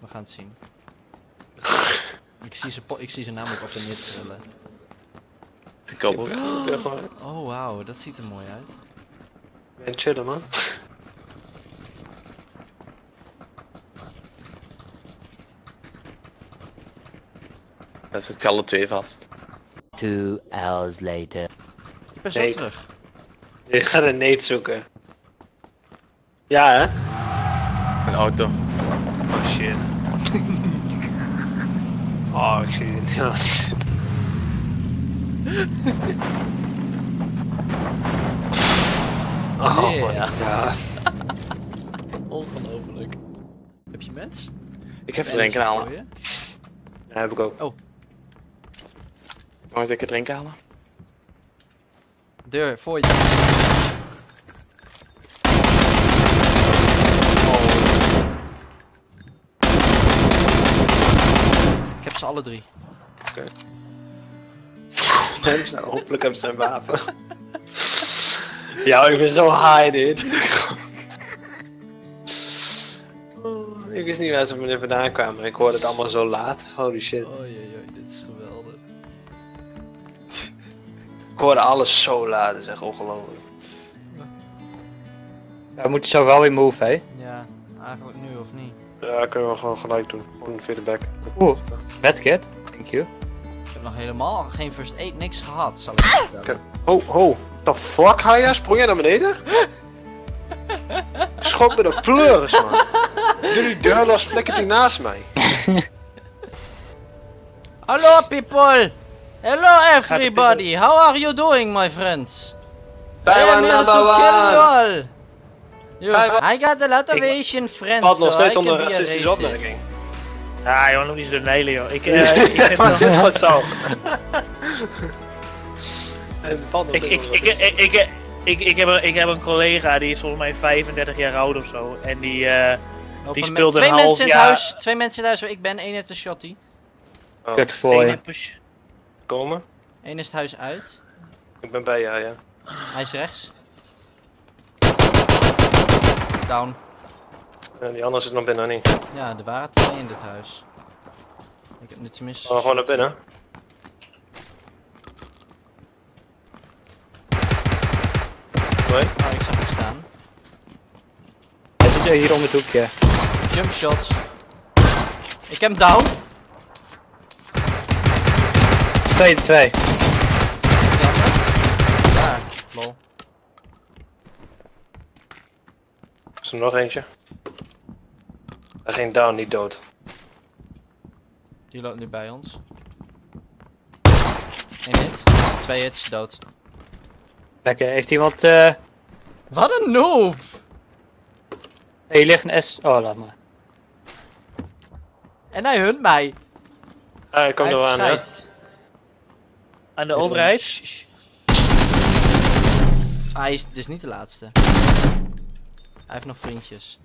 We gaan het zien. ik, zie ze po- ik zie ze namelijk op en neer trillen. Ik. Ik gewoon Oh wauw, dat ziet er mooi uit. ben chillen man. Daar zitten alle twee vast. Two hours later. Ik ben zo Nee. terug. Je gaat een nate zoeken. Ja hè? Een auto. Oh shit. Oh, ik zie het niet. Oh Yeah. my god. Ongelooflijk. Heb je mens? Ik heb drinken halen. Ja, heb ik ook. Oh. Mag ik zeker drinken halen? Deur, voor je. Ik heb ze alle drie. Hem zijn, hopelijk hebben ze zijn wapen. ja, ik ben zo high dit. Oh, ik wist niet waar ze van vandaan kwamen. Ik hoorde het allemaal zo laat. Holy shit. Oei, oei, oei, dit is geweldig. Ik hoorde alles zo laat. Dat is echt ongelooflijk. We moeten zo wel weer move, hè? Ja, kunnen we gewoon gelijk doen. Gewoon feedback. Oeh, medkit. Thank you. Ik heb nog helemaal geen first aid, niks gehad, zal ik vertellen. Ho, ho. The fuck, Haya? Sprong jij naar beneden? Schot me de pleuris, man. Jullie deur los flikkert die naast mij. Hallo people! Hello everybody! How are you doing my friends? Here number one. Taiwan- I got a lot of Ik- Asian friends, Valt nog steeds onder racistische racist. opmerking. Ja, jongen, niet zo de nelen, joh. Ik, eh, ik, maar nog- het is gewoon zo. Het valt nog ik, ik, ik, ik, ik, ik, ik, heb een, ik heb een collega die is volgens mij 35 jaar oud of zo. En die, eh, Lopen Die twee een half mensen in het jaar- huis, twee mensen in het huis waar ik ben, één heeft een shotty. Oh, Kut voor je. komen. Eén is het huis uit. Ik ben bij jou, ja. Hij is rechts. Down. ja. Die andere zit nog binnen, niet? Ja, er waren twee in dit huis. Ik heb nu tenminste... Oh, gewoon naar binnen. Nee? Oh, ik zag hem staan. Hij zit hier om het hoekje. Jump shots. Ik heb hem down. Tweede, twee. Die andere. Daar, lol. Is er nog eentje? Hij ging down, niet dood. Die loopt nu bij ons. Eén hit. Twee hits, dood. Lekker. Heeft iemand... eh Wat een noob! Hier ligt een S... Oh, laat maar. En hij hunt mij. Ah, ik kom Hij er heeft aan, hè? Aan de overheid. Ah, hij is dus niet de laatste. Hij heeft nog vriendjes.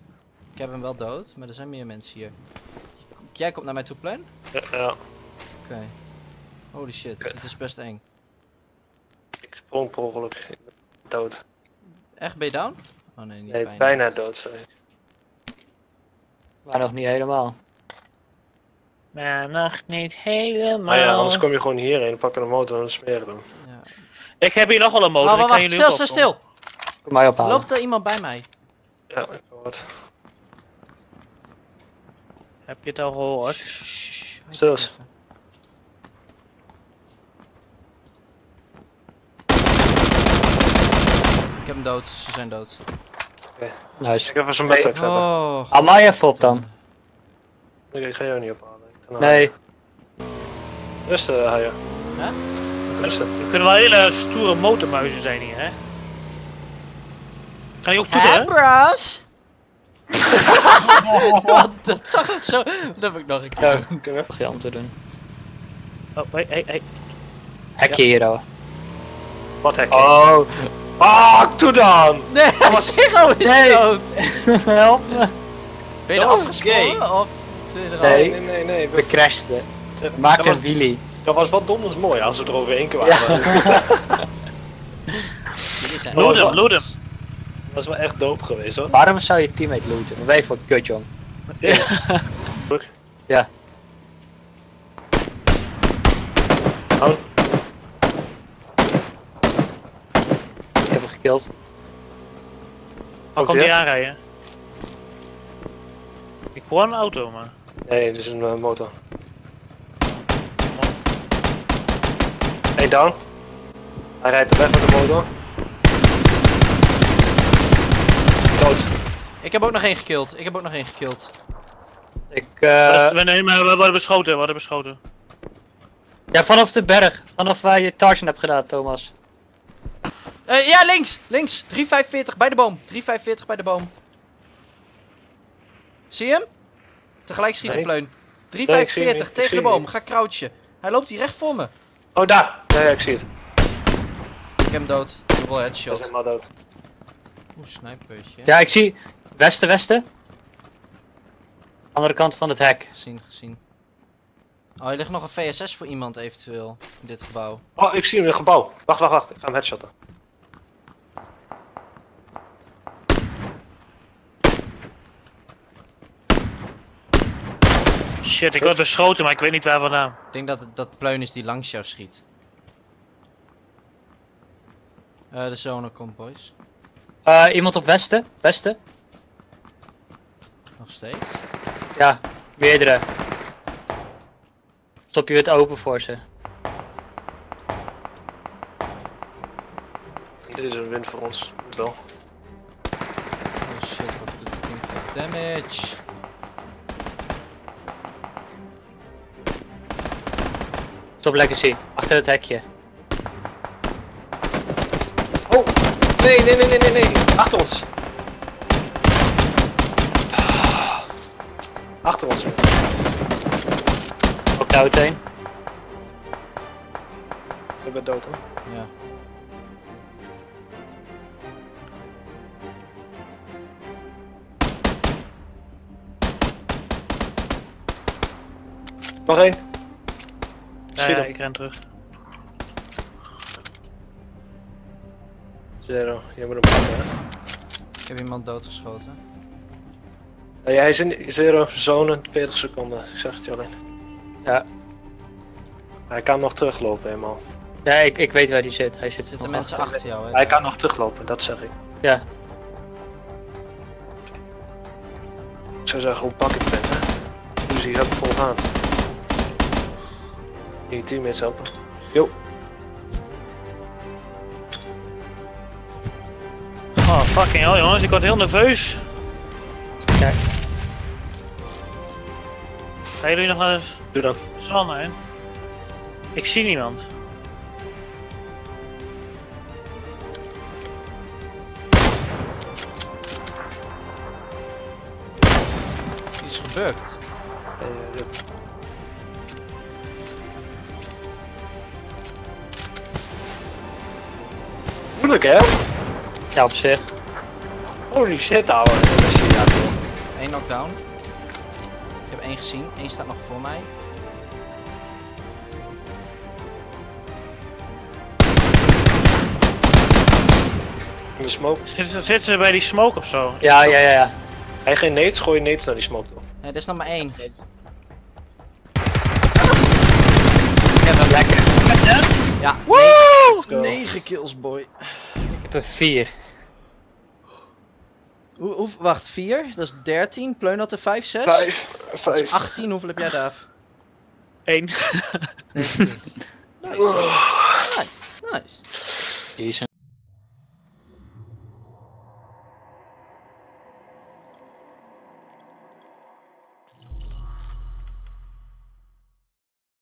Ik heb hem wel dood, maar er zijn meer mensen hier. Jij komt naar mij toe, Plein? Ja, ja. Oké. Holy shit, Kut. dit is best eng. Ik sprong per ongeluk. Dood. Echt, ben je down? Oh nee, niet Nee, bijna. bijna dood, sorry. Maar nog niet helemaal. Maar nog niet helemaal. Maar ja, anders kom je gewoon hierheen, pakken de motor en dan smeren we hem. Ja. Ik heb hier nog wel een motor. Oh, ik kan wacht, jullie stil, stil, stil! Kom mij ophalen. Loopt er iemand bij mij? Ja, ik hoor het. Heb je het al gehoord? Shh, shh, shh. Stil eens. Even. Ik heb hem dood, ze zijn dood. Nice. Ik heb even zo'n backpack hebben. Oh, Haal mij even op dan. Nee, ik ga jou niet ophalen. Ik ga naar Nee. Rustig, Haya. Hè? Rustig. Het kunnen wel hele stoere motormuizen zijn hier, hè? Kan je ook toeteren? Hè, bros? Wat? Dat zag ik zo. Dat heb ik nog een keer. Ja, we? nog je om te doen. Oh, hey, hey, hey. Hekje hier, hoor. Wat hek? Oh. Ah, doe dan! Nee, Zero is Nee. dood. Help me. Ben je Dat was afgesprongen? Of? Nee. Nee, nee, nee. We crashten. Maak dat, een was, wheelie. dat was wat donders mooi als we er over één keer waren. Jullie zijn Oh, Loot hem, loot hem. Dat was wel echt dope geweest hoor. Waarom zou je teammate looten? Je voor kut, jong? Druk. Ja. Oh, Ik heb hem gekild. Ook komt die, aanrijden? Ik hoor een auto, maar. Nee, dit is een eh, motor. Eén down. Hij rijdt weg met de motor. Dood. Ik heb ook nog één gekild. Ik heb ook nog één gekild. Ik, eh, is- we, maar we worden beschoten, we worden beschoten. ja, vanaf de berg. Vanaf waar je Tarzan hebt gedaan, Thomas. Eh, ja, links! Links! 345 bij de boom. 345 bij de boom. Zie je hem? Tegelijk schiet Nee. op pleun. Nee, ik zie hem 345 niet. Ik tegen de boom. Ga crouchen. Hij loopt hier recht voor me. Oh, daar! Ja, ik zie het. Ik heb hem dood. Dubbel Dat is headshot. helemaal dood. Oeh, snipertje. Ja, ik zie westen, westen. Andere kant van het hek. Gezien, gezien. Oh, er ligt nog een VSS voor iemand eventueel. In dit gebouw. Oh, ik zie hem in het gebouw. Wacht, wacht, wacht. Ik ga hem headshotten. Shit, ik word beschoten, maar ik weet niet waar vandaan. Ik denk dat het dat pleun is die langs jou schiet. Eh, de zone komt, boys. Eh, iemand op westen, westen. Nog steeds. Ja, meerdere. Stop je het open voor ze. Dit is een win voor ons. Moet wel. Oh shit, wat doet dit ding voor damage? Stop Legacy, achter het hekje. Oh! Nee, nee, nee, nee, nee, nee. Achter ons. Achter ons. Ook auto heen. Ik ben dood hoor. Ja. Nog één. Ja, Schiet ja, hem. ik ren terug. Zero. Je moet hem pakken hè. Ik heb iemand doodgeschoten. Nee, hij is in zero zone 40 seconden. Ik zeg het je alleen. Ja. Hij kan nog teruglopen helemaal. Ja, ik, ik weet waar die zit. Hij zit zitten mensen achter. achter jou, hè? Hij kan nog teruglopen, dat zeg ik. Ja, Ik zou zeggen, hoe pak ik ben hè. Hoe zie je dat vol gaan? Je teammates helpen. Yo. Fucking hell jongens, ik word heel nerveus. Kijk. Gaan jullie nog naar de Doe dan. zon heen? Ik zie niemand. Die is gebukt. Eh, dit. Moeilijk hè? ja, op zich. Holy shit ouwe. Dat is ja. Eén knockdown. Ik heb één gezien. Eén staat nog voor mij. In de smoke. Zitten, zitten ze bij die smoke of zo? Ja, ja, ja, ja. Hij geen nades, gooi je nades naar die smoke toe. Nee, er is nog maar één. Ik heb hem lekker. Ja, Let's go. 9 kills, boy. Ik heb er vier. Hoe, hoe, wacht, 4? Dat is 13. Pleun had er 5, 6? Vijf. Dat is Vijf. 18. Hoeveel heb jij daar? Eén. Nice. nice. Is